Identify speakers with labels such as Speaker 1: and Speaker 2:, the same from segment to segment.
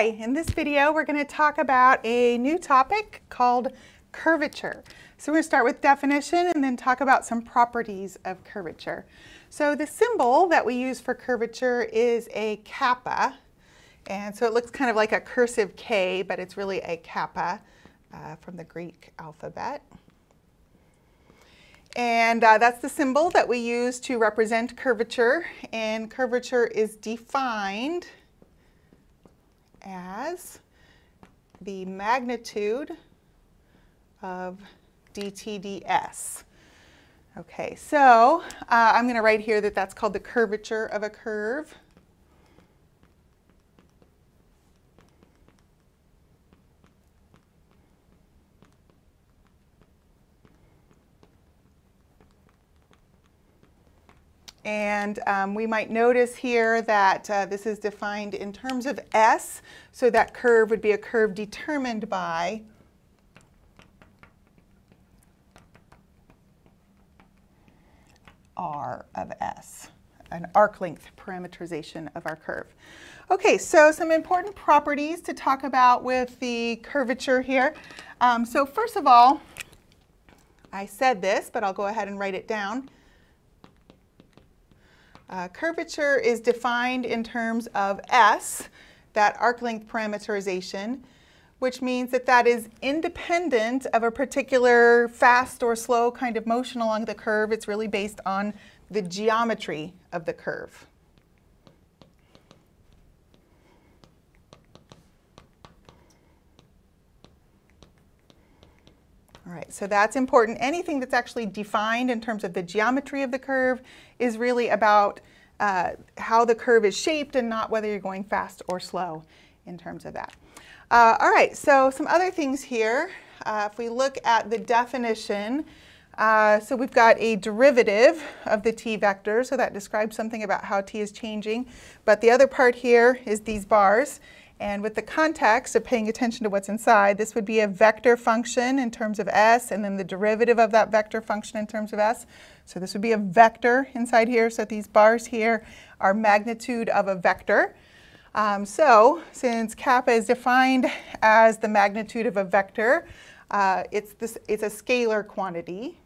Speaker 1: Hi, in this video we're going to talk about a new topic called curvature. So we're going to start with definition and then talk about some properties of curvature. So the symbol that we use for curvature is a kappa. And so it looks kind of like a cursive K, but it's really a kappa uh, from the Greek alphabet. And uh, that's the symbol that we use to represent curvature. And curvature is defined as the magnitude of dTds. Okay, so uh, I'm going to write here that that's called the curvature of a curve. And um, we might notice here that uh, this is defined in terms of S. So that curve would be a curve determined by R of S, an arc length parameterization of our curve. Okay, so some important properties to talk about with the curvature here. Um, so first of all, I said this, but I'll go ahead and write it down. Uh, curvature is defined in terms of S, that arc length parameterization, which means that that is independent of a particular fast or slow kind of motion along the curve. It's really based on the geometry of the curve. All right, so that's important. Anything that's actually defined in terms of the geometry of the curve is really about uh, how the curve is shaped and not whether you're going fast or slow in terms of that. Uh, all right, so some other things here. Uh, if we look at the definition, uh, so we've got a derivative of the t vector, so that describes something about how t is changing. But the other part here is these bars. And with the context of paying attention to what's inside, this would be a vector function in terms of s, and then the derivative of that vector function in terms of s. So this would be a vector inside here. So these bars here are magnitude of a vector. Um, so since kappa is defined as the magnitude of a vector, uh, it's, this, it's a scalar quantity.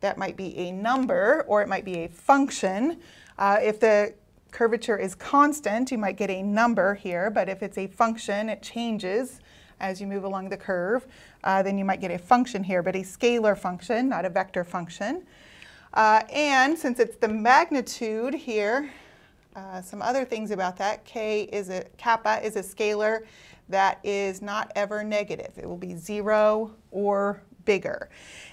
Speaker 1: That might be a number or it might be a function. Uh, if the curvature is constant, you might get a number here, but if it's a function, it changes as you move along the curve. Uh, then you might get a function here, but a scalar function, not a vector function. Uh, and since it's the magnitude here, uh, some other things about that, k is a, kappa is a scalar that is not ever negative. It will be zero or bigger.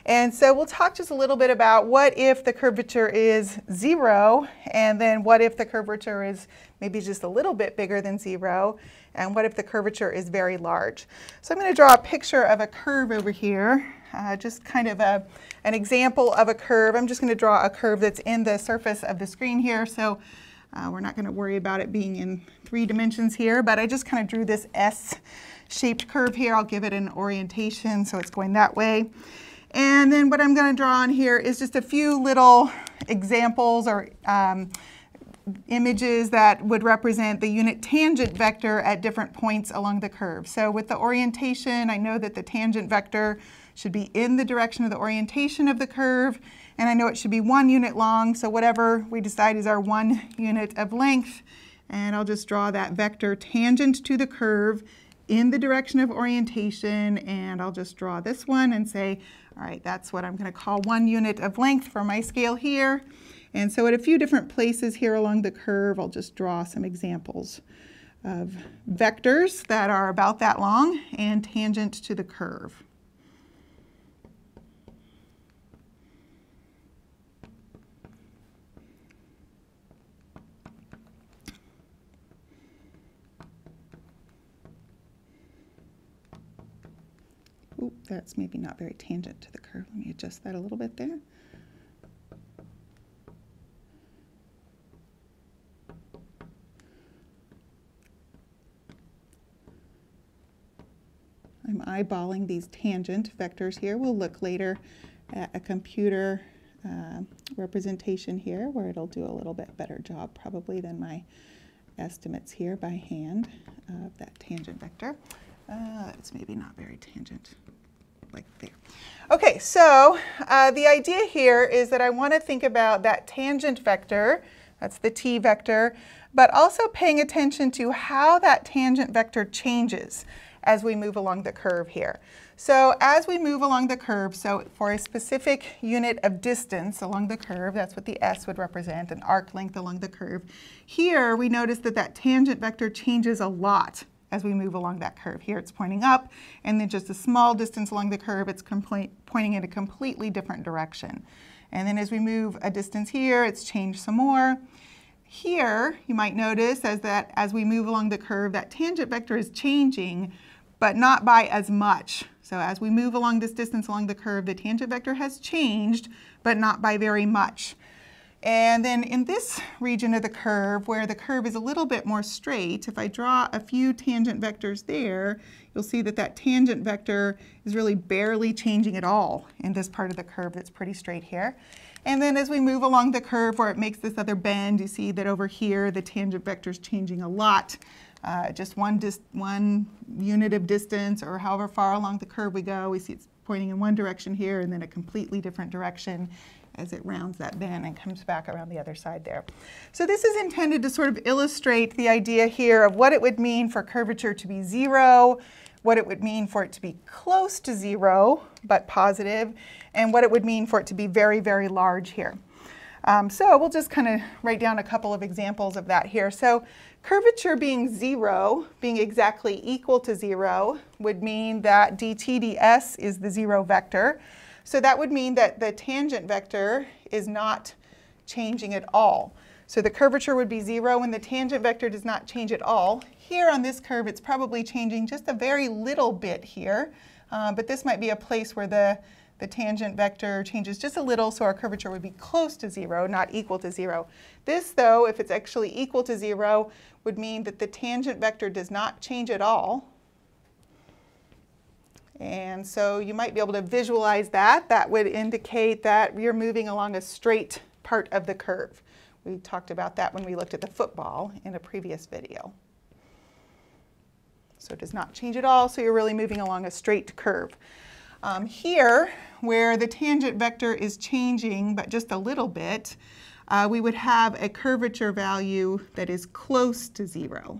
Speaker 1: And so we'll talk just a little bit about what if the curvature is zero, and then what if the curvature is maybe just a little bit bigger than zero, and what if the curvature is very large. So I'm going to draw a picture of a curve over here, uh, just kind of a, an example of a curve. I'm just going to draw a curve that's in the surface of the screen here, so uh, we're not going to worry about it being in three dimensions here, but I just kind of drew this S shaped curve here. I'll give it an orientation so it's going that way. And then what I'm going to draw on here is just a few little examples or um, images that would represent the unit tangent vector at different points along the curve. So with the orientation, I know that the tangent vector should be in the direction of the orientation of the curve, and I know it should be one unit long, so whatever we decide is our one unit of length, and I'll just draw that vector tangent to the curve in the direction of orientation and I'll just draw this one and say, all right, that's what I'm going to call one unit of length for my scale here. And so at a few different places here along the curve, I'll just draw some examples of vectors that are about that long and tangent to the curve. That's maybe not very tangent to the curve. Let me adjust that a little bit there. I'm eyeballing these tangent vectors here. We'll look later at a computer uh, representation here where it'll do a little bit better job probably than my estimates here by hand of that tangent vector. Uh, it's maybe not very tangent, like there. Okay, so uh, the idea here is that I want to think about that tangent vector, that's the t vector, but also paying attention to how that tangent vector changes as we move along the curve here. So as we move along the curve, so for a specific unit of distance along the curve, that's what the s would represent, an arc length along the curve. Here we notice that that tangent vector changes a lot as we move along that curve. Here it's pointing up, and then just a small distance along the curve, it's pointing in a completely different direction. And then as we move a distance here, it's changed some more. Here, you might notice as that as we move along the curve, that tangent vector is changing, but not by as much. So as we move along this distance along the curve, the tangent vector has changed, but not by very much. And then in this region of the curve, where the curve is a little bit more straight, if I draw a few tangent vectors there, you'll see that that tangent vector is really barely changing at all in this part of the curve that's pretty straight here. And then as we move along the curve where it makes this other bend, you see that over here the tangent vector is changing a lot uh, just one, one unit of distance or however far along the curve we go, we see it's pointing in one direction here and then a completely different direction as it rounds that bend and comes back around the other side there. So this is intended to sort of illustrate the idea here of what it would mean for curvature to be zero, what it would mean for it to be close to zero, but positive, and what it would mean for it to be very, very large here. Um, so we'll just kind of write down a couple of examples of that here. So curvature being zero, being exactly equal to zero, would mean that dt ds is the zero vector. So that would mean that the tangent vector is not changing at all. So the curvature would be zero when the tangent vector does not change at all. Here on this curve, it's probably changing just a very little bit here, uh, but this might be a place where the the tangent vector changes just a little, so our curvature would be close to zero, not equal to zero. This, though, if it's actually equal to zero, would mean that the tangent vector does not change at all. And so you might be able to visualize that. That would indicate that you're moving along a straight part of the curve. We talked about that when we looked at the football in a previous video. So it does not change at all, so you're really moving along a straight curve. Um, here, where the tangent vector is changing, but just a little bit, uh, we would have a curvature value that is close to zero.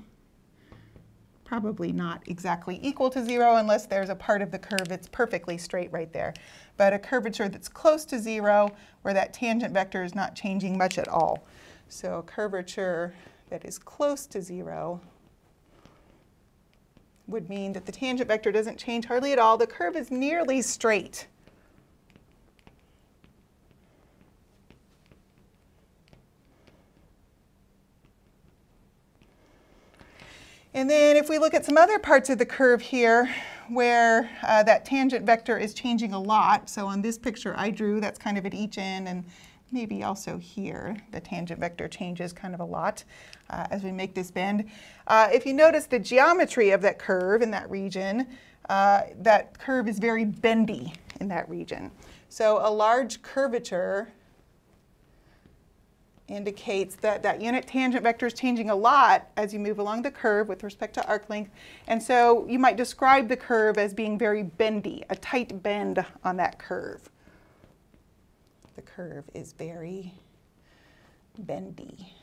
Speaker 1: Probably not exactly equal to zero unless there's a part of the curve that's perfectly straight right there. But a curvature that's close to zero where that tangent vector is not changing much at all. So a curvature that is close to zero would mean that the tangent vector doesn't change hardly at all. The curve is nearly straight. And then if we look at some other parts of the curve here where uh, that tangent vector is changing a lot, so on this picture I drew, that's kind of at each end, and maybe also here, the tangent vector changes kind of a lot uh, as we make this bend. Uh, if you notice the geometry of that curve in that region, uh, that curve is very bendy in that region. So a large curvature indicates that that unit tangent vector is changing a lot as you move along the curve with respect to arc length. And so you might describe the curve as being very bendy, a tight bend on that curve. The curve is very bendy.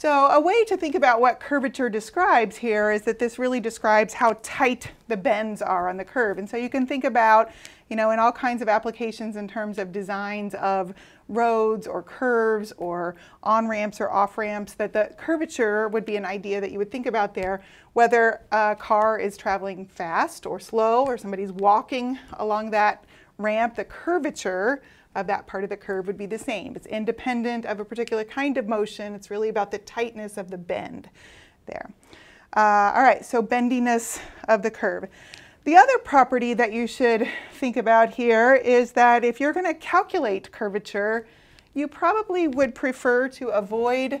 Speaker 1: So a way to think about what curvature describes here is that this really describes how tight the bends are on the curve. And so you can think about, you know, in all kinds of applications in terms of designs of roads or curves or on-ramps or off-ramps, that the curvature would be an idea that you would think about there, whether a car is traveling fast or slow or somebody's walking along that ramp, the curvature of that part of the curve would be the same. It's independent of a particular kind of motion. It's really about the tightness of the bend there. Uh, all right, so bendiness of the curve. The other property that you should think about here is that if you're going to calculate curvature, you probably would prefer to avoid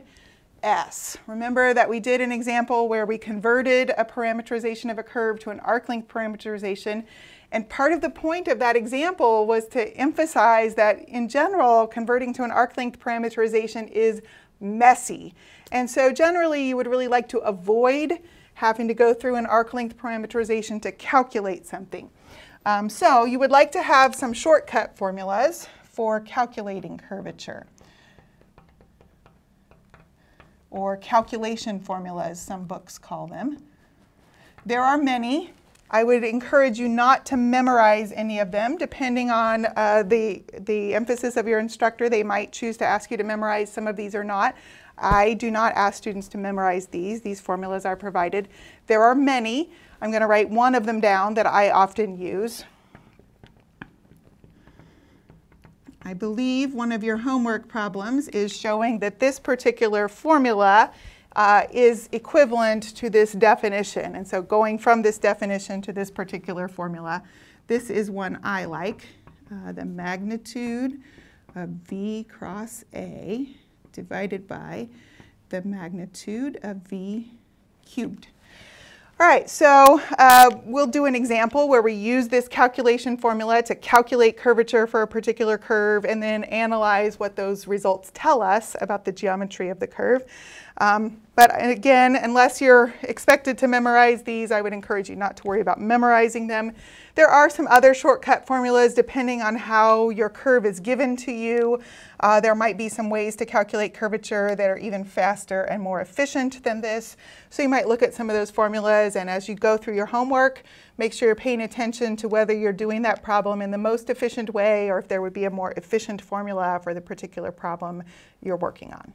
Speaker 1: S. Remember that we did an example where we converted a parameterization of a curve to an arc length parameterization And part of the point of that example was to emphasize that in general, converting to an arc length parameterization is messy. And so generally you would really like to avoid having to go through an arc length parameterization to calculate something. Um, so you would like to have some shortcut formulas for calculating curvature or calculation formulas, some books call them. There are many. I would encourage you not to memorize any of them. Depending on uh, the, the emphasis of your instructor, they might choose to ask you to memorize some of these or not. I do not ask students to memorize these. These formulas are provided. There are many. I'm going to write one of them down that I often use. I believe one of your homework problems is showing that this particular formula uh, is equivalent to this definition. And so going from this definition to this particular formula, this is one I like. Uh, the magnitude of V cross A divided by the magnitude of V cubed. All right, so uh, we'll do an example where we use this calculation formula to calculate curvature for a particular curve and then analyze what those results tell us about the geometry of the curve. Um, but again, unless you're expected to memorize these, I would encourage you not to worry about memorizing them. There are some other shortcut formulas depending on how your curve is given to you. Uh, there might be some ways to calculate curvature that are even faster and more efficient than this. So you might look at some of those formulas and as you go through your homework, make sure you're paying attention to whether you're doing that problem in the most efficient way or if there would be a more efficient formula for the particular problem you're working on.